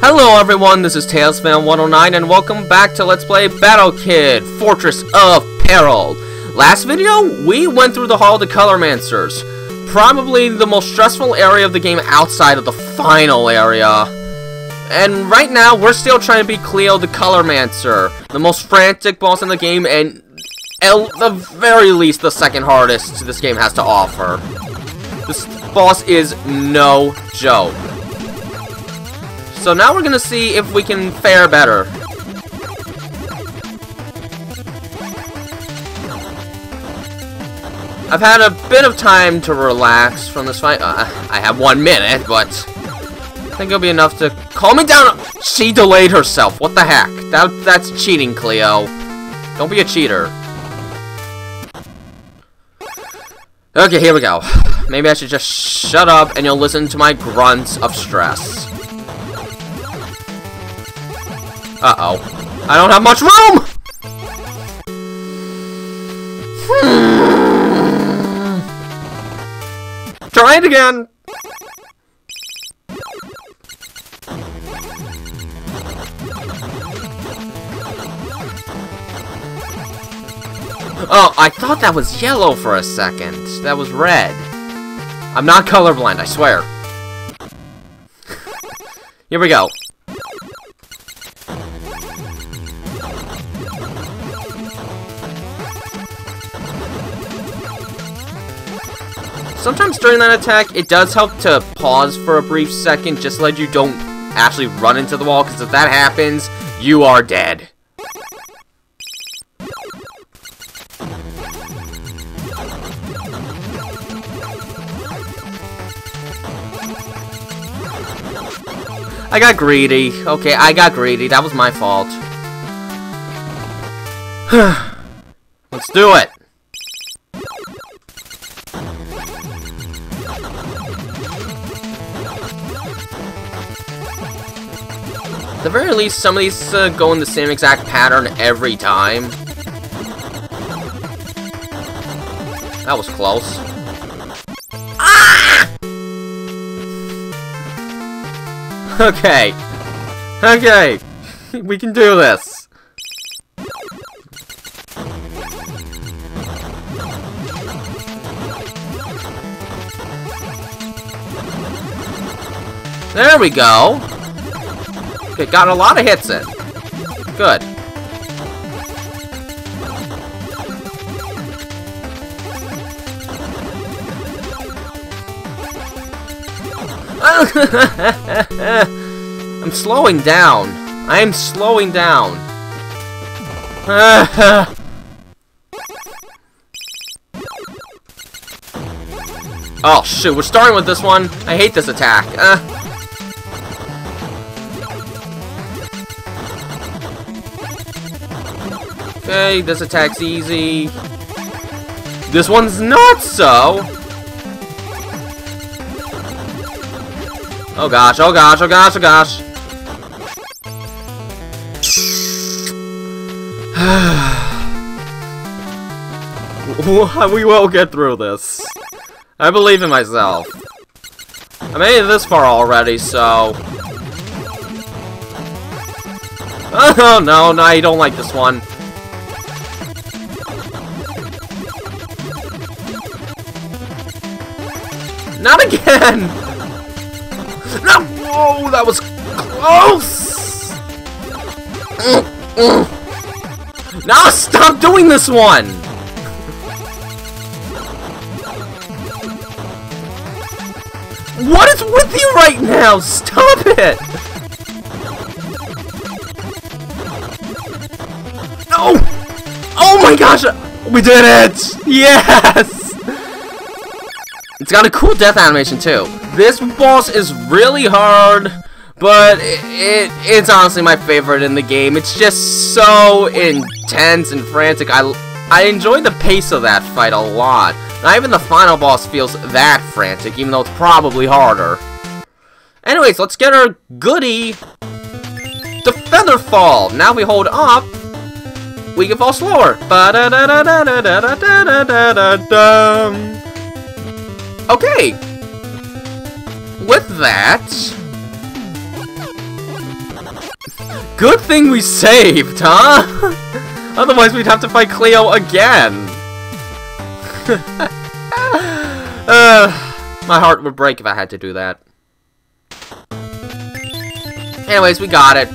Hello everyone, this is TailsFan109 and welcome back to Let's Play Battle Kid Fortress of Peril. Last video, we went through the Hall of the Colormancers. Probably the most stressful area of the game outside of the final area. And right now, we're still trying to beat Cleo the Colormancer, the most frantic boss in the game and at the very least the second hardest this game has to offer. This boss is no joke. So now we're gonna see if we can fare better. I've had a bit of time to relax from this fight. Uh, I have one minute, but I think it'll be enough to calm me down. She delayed herself. What the heck? That that's cheating, Cleo. Don't be a cheater. Okay, here we go. Maybe I should just shut up and you'll listen to my grunts of stress. Uh-oh. I don't have much room! Hmm. Try it again! Oh, I thought that was yellow for a second. That was red. I'm not colorblind, I swear. Here we go. Sometimes during that attack, it does help to pause for a brief second just so that you don't actually run into the wall, because if that happens, you are dead. I got greedy. Okay, I got greedy. That was my fault. Let's do it. The very least, some of these uh, go in the same exact pattern every time. That was close. Ah! Okay. Okay. we can do this. There we go. Okay, got a lot of hits in. Good. I'm slowing down. I am slowing down. oh, shoot. We're starting with this one. I hate this attack. Uh. Okay, this attack's easy. This one's not so! Oh gosh, oh gosh, oh gosh, oh gosh. we will get through this. I believe in myself. I made it this far already, so... Oh no, no, I don't like this one. Not again! No! Whoa, that was close! Now stop doing this one! What is with you right now? Stop it! No! Oh my gosh! We did it! Yes! It's got a cool death animation too. This boss is really hard, but it, it, it's honestly my favorite in the game. It's just so intense and frantic. I, I enjoy the pace of that fight a lot. Not even the final boss feels that frantic, even though it's probably harder. Anyways, let's get our goodie, the Feather Fall. Now we hold up, we can fall slower. Ba da da da da da da da da da da Okay. With that... Good thing we saved, huh? Otherwise we'd have to fight Cleo again. uh, my heart would break if I had to do that. Anyways, we got it.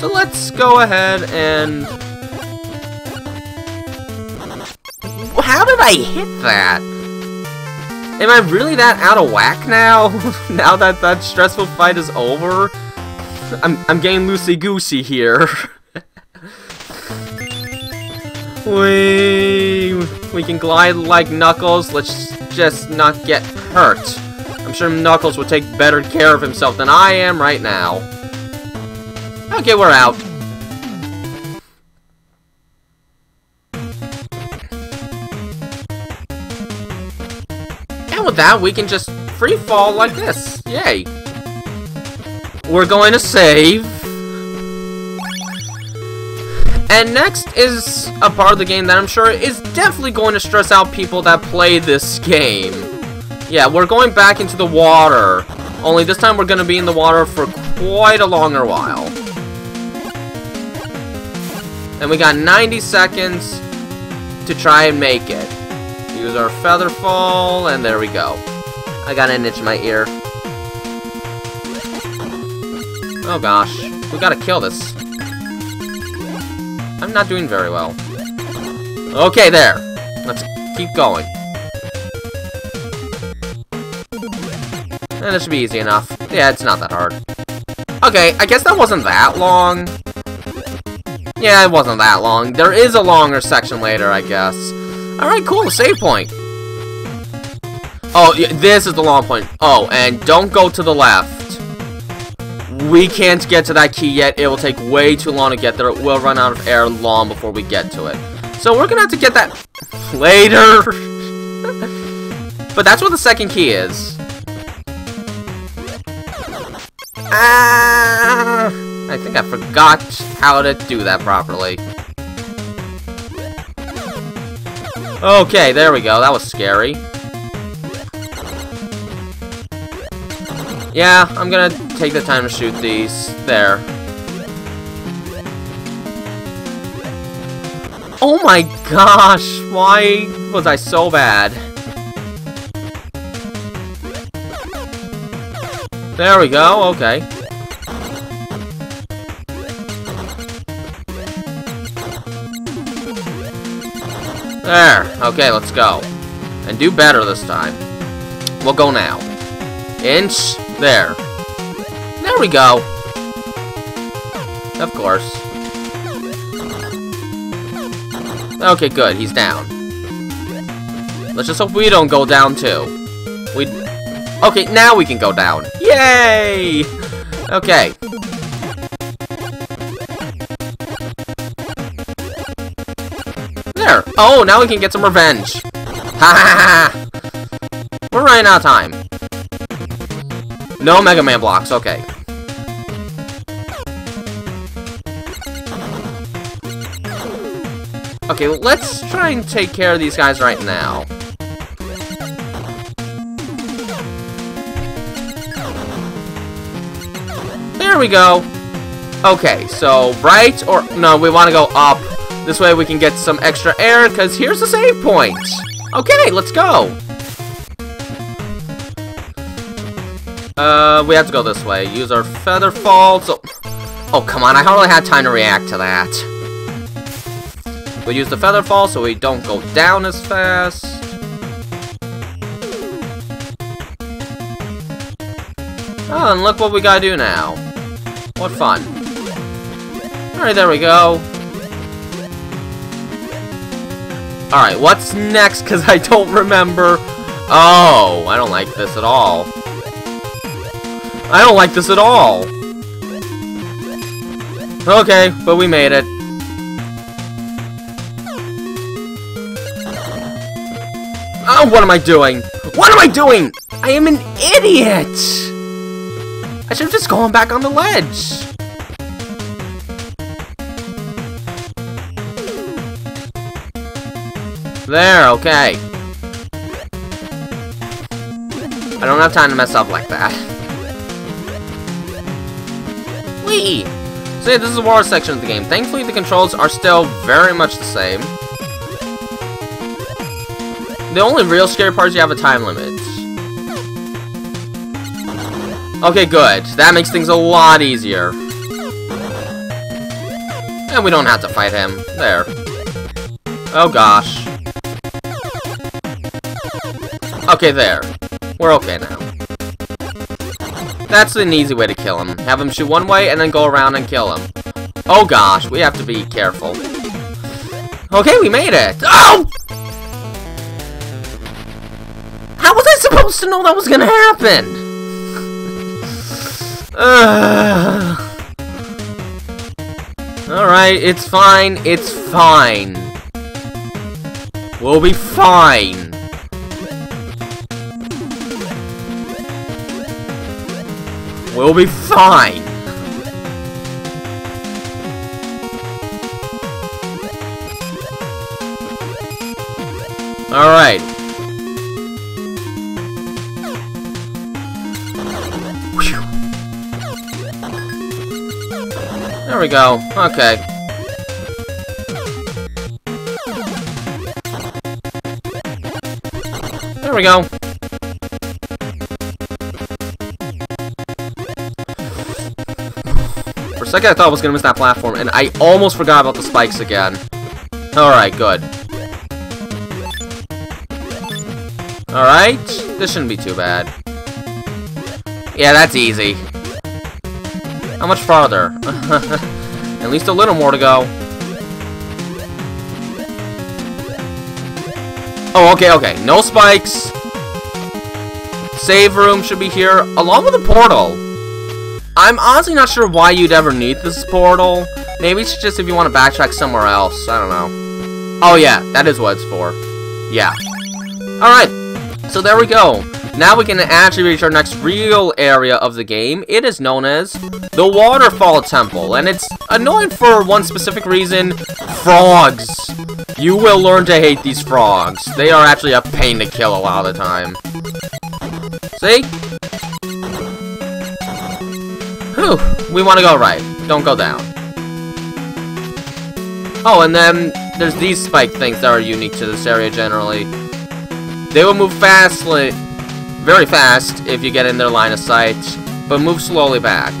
So let's go ahead and... How did I hit that? Am I really that out of whack now? now that that stressful fight is over? I'm, I'm getting loosey-goosey here. we, we can glide like Knuckles, let's just not get hurt. I'm sure Knuckles will take better care of himself than I am right now. Okay, we're out. That, we can just free fall like this. Yay. We're going to save. And next is a part of the game that I'm sure is definitely going to stress out people that play this game. Yeah, we're going back into the water. Only this time we're going to be in the water for quite a longer while. And we got 90 seconds to try and make it. Use our feather fall, and there we go. I got an itch in my ear. Oh gosh, we gotta kill this. I'm not doing very well. Okay, there. Let's keep going. And this should be easy enough. Yeah, it's not that hard. Okay, I guess that wasn't that long. Yeah, it wasn't that long. There is a longer section later, I guess. Alright, cool, save point. Oh, this is the long point. Oh, and don't go to the left. We can't get to that key yet. It will take way too long to get there. It will run out of air long before we get to it. So we're gonna have to get that later. but that's what the second key is. Ah! I think I forgot how to do that properly. Okay, there we go. That was scary. Yeah, I'm gonna take the time to shoot these. There. Oh my gosh! Why was I so bad? There we go, okay. There, okay, let's go. And do better this time. We'll go now. Inch, there. There we go. Of course. Okay, good, he's down. Let's just hope we don't go down too. We Okay, now we can go down. Yay! Okay. Oh, now we can get some revenge. Ha! We're running out of time. No Mega Man blocks, okay. Okay, let's try and take care of these guys right now. There we go. Okay, so right or... No, we want to go up. This way we can get some extra air, because here's the save point. Okay, let's go. Uh, we have to go this way. Use our feather fall. So, oh, come on. I hardly had time to react to that. We use the feather fall so we don't go down as fast. Oh, and look what we gotta do now. What fun. Alright, there we go. Alright, what's next? Because I don't remember. Oh, I don't like this at all. I don't like this at all. Okay, but we made it. Oh, what am I doing? What am I doing? I am an idiot! I should have just gone back on the ledge. There, okay. I don't have time to mess up like that. Whee! So yeah, this is the water section of the game. Thankfully, the controls are still very much the same. The only real scary part is you have a time limit. Okay, good. That makes things a lot easier. And we don't have to fight him. There. Oh gosh. Okay, there. We're okay now. That's an easy way to kill him. Have him shoot one way and then go around and kill him. Oh gosh, we have to be careful. Okay, we made it! Oh! How was I supposed to know that was gonna happen? Alright, it's fine, it's fine. We'll be fine. We'll be fine. Alright. There we go. Okay. There we go. Second I thought I was gonna miss that platform, and I almost forgot about the spikes again. Alright, good. Alright, this shouldn't be too bad. Yeah, that's easy. How much farther? At least a little more to go. Oh, okay, okay. No spikes. Save room should be here, along with the portal. I'm honestly not sure why you'd ever need this portal. Maybe it's just if you want to backtrack somewhere else. I don't know. Oh, yeah. That is what it's for. Yeah. Alright. So there we go. Now we can actually reach our next real area of the game. It is known as the Waterfall Temple, and it's annoying for one specific reason. Frogs! You will learn to hate these frogs. They are actually a pain to kill a lot of the time. See? Whew, we want to go right. Don't go down. Oh, and then there's these spike things that are unique to this area generally. They will move fastly, very fast if you get in their line of sight, but move slowly back.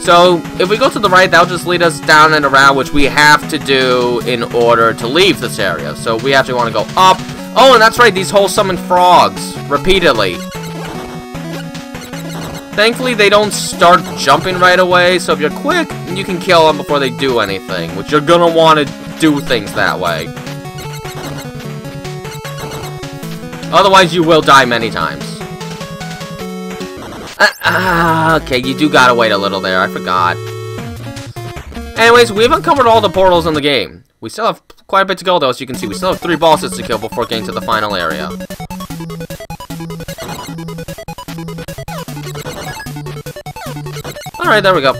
So, if we go to the right, that'll just lead us down and around, which we have to do in order to leave this area. So, we actually want to go up. Oh, and that's right, these whole summon frogs, repeatedly. Thankfully, they don't start jumping right away, so if you're quick, you can kill them before they do anything, which you're gonna want to do things that way. Otherwise, you will die many times. Ah, uh, uh, okay, you do gotta wait a little there, I forgot. Anyways, we've uncovered all the portals in the game. We still have quite a bit to go, though, as you can see. We still have three bosses to kill before getting to the final area. Alright, there we go.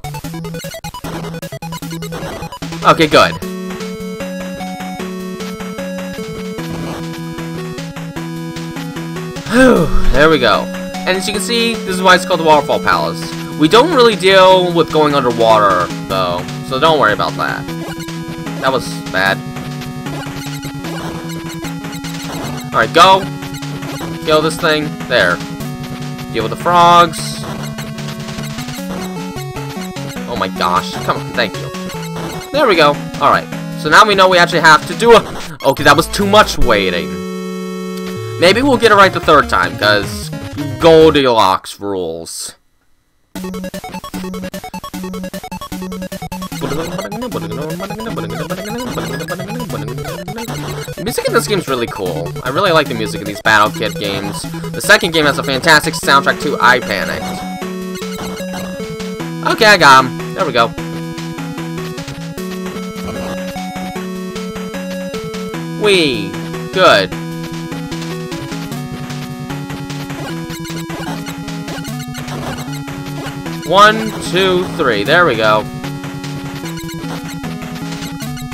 Okay, good. there we go. And as you can see, this is why it's called the Waterfall Palace. We don't really deal with going underwater, though, so don't worry about that. That was bad. Alright, go. Kill this thing. There. Deal with the frogs. Oh my gosh. Come on, thank you. There we go. Alright. So now we know we actually have to do a... Okay, that was too much waiting. Maybe we'll get it right the third time, because Goldilocks rules. The music in this game is really cool. I really like the music in these Battle Kid games. The second game has a fantastic soundtrack too, I panicked. Okay, I got him. There we go. Wee. Good. One, two, three. There we go.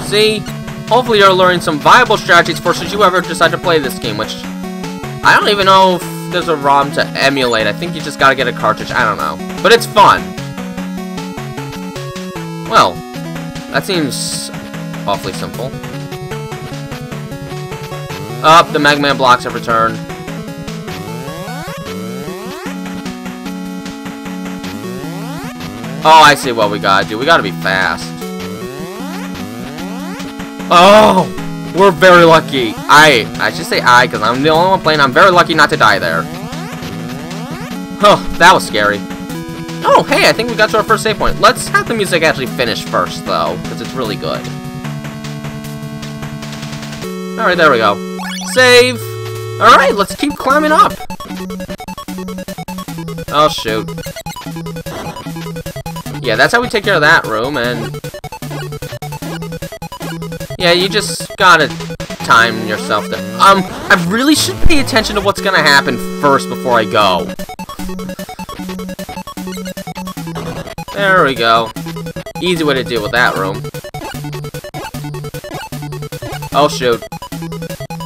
See? Hopefully you're learning some viable strategies for should you ever decide to play this game, which... I don't even know if there's a ROM to emulate. I think you just gotta get a cartridge. I don't know. But it's fun. Well, that seems awfully simple. Up, oh, the Mega Man blocks have returned. Oh, I see what we gotta do. We gotta be fast. Oh! We're very lucky. I, I should say I, because I'm the only one playing. I'm very lucky not to die there. Oh, that was scary. Oh, hey, I think we got to our first save point. Let's have the music actually finish first, though, because it's really good. Alright, there we go. Save! Alright, let's keep climbing up. Oh, shoot. Yeah, that's how we take care of that room, and... Yeah, you just gotta time yourself there. Um, I really should pay attention to what's gonna happen first before I go. There we go. Easy way to deal with that room. Oh shoot.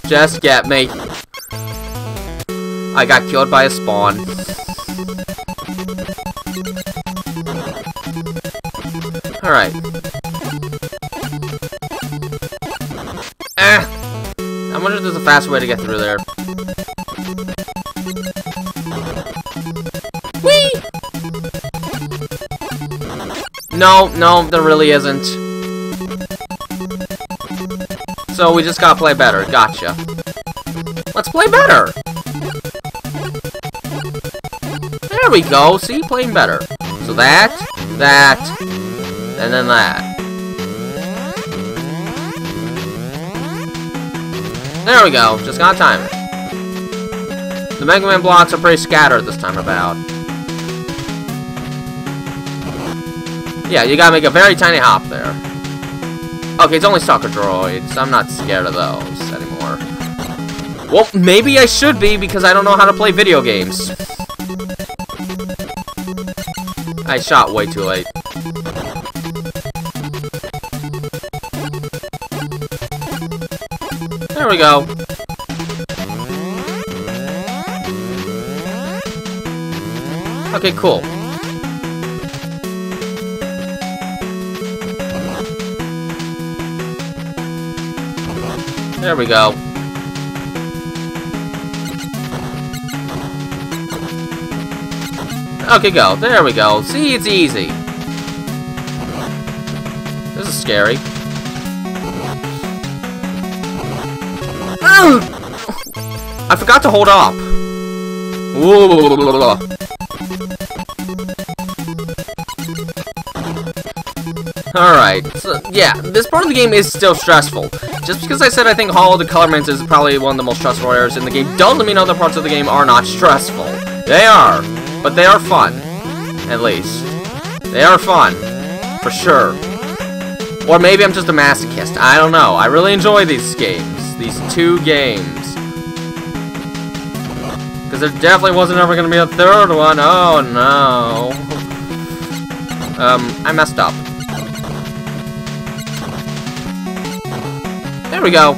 Just get me. I got killed by a spawn. Alright. Eh! I wonder if there's a fast way to get through there. No, no, there really isn't. So we just gotta play better. Gotcha. Let's play better! There we go. See? Playing better. So that, that, and then that. There we go. Just gotta time it. The Mega Man blocks are pretty scattered this time about. Yeah, you gotta make a very tiny hop there. Okay, it's only soccer droids. I'm not scared of those anymore. Well, maybe I should be because I don't know how to play video games. I shot way too late. There we go. Okay, cool. There we go. Okay, go. There we go. See, it's easy. This is scary. Ah! I forgot to hold up. Alright, so yeah, this part of the game is still stressful. Just because I said I think Hall of the Colormancers is probably one of the most stressful areas in the game doesn't mean other parts of the game are not stressful. They are, but they are fun. At least. They are fun. For sure. Or maybe I'm just a masochist. I don't know. I really enjoy these games. These two games. Because there definitely wasn't ever going to be a third one. Oh, no. Um, I messed up. There we go.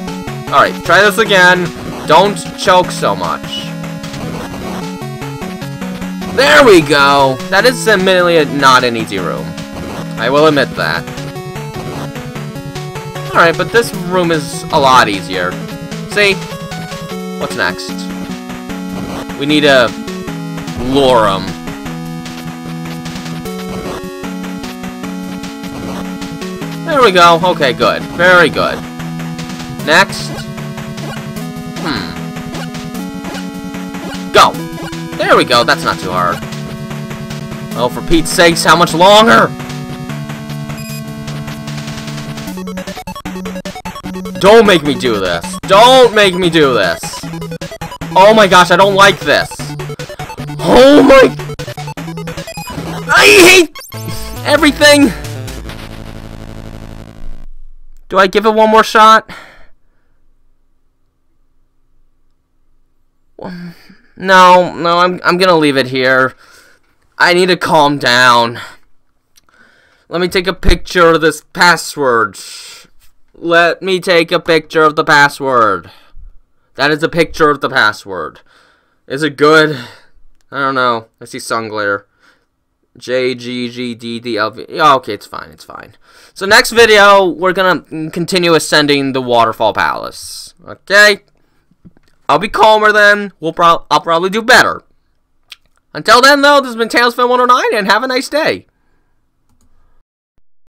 Alright, try this again. Don't choke so much. There we go! That is admittedly not an easy room. I will admit that. Alright, but this room is a lot easier. See? What's next? We need a Lorem. There we go. Okay, good. Very good. Next. Hmm. Go! There we go, that's not too hard. Oh, for Pete's sakes, how much longer? Don't make me do this. Don't make me do this. Oh my gosh, I don't like this. Oh my... I hate everything. Do I give it one more shot? No, no, I'm, I'm gonna leave it here. I need to calm down. Let me take a picture of this password. Let me take a picture of the password. That is a picture of the password. Is it good? I don't know. I see sun glare. J, G, G, D, D, L, V. Okay, it's fine, it's fine. So next video, we're gonna continue ascending the Waterfall Palace. Okay? I'll be calmer then. We'll pro I'll probably do better. Until then, though, this has been TailsFan 109, and have a nice day.